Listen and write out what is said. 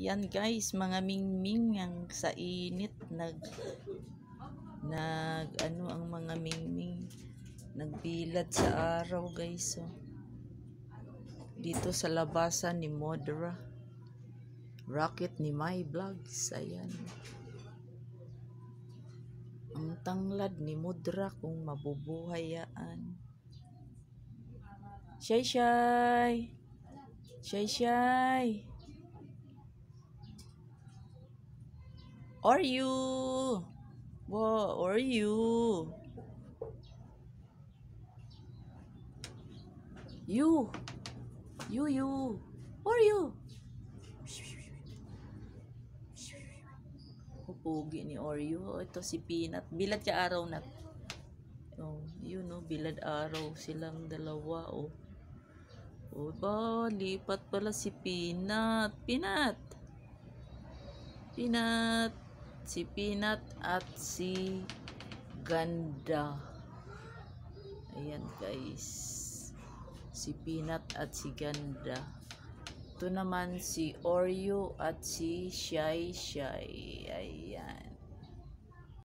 Ayan guys, mga mingming ang sa init nag nag ano ang mga mingming nagbilad sa araw guys oh. Dito sa labasan ni Modra. Rocket ni My Vlogs. Ayan. Ang tanglad ni Modra kung mabubuhay yan. Shy shy. Shy Are you? What are you? You. You, you. Are you? Pupugi ni Oreo. Ito si Peanut. Bilad ka araw na. Oh, yun oh, bilad araw silang dalawa oh. Oh, ba, lipat pala si Peanut. Peanut. Peanut. Si Peanut at si Ganda. Ayan guys. Si Peanut at si Ganda. Ito naman si Oreo at si Shy Shy. Ayan.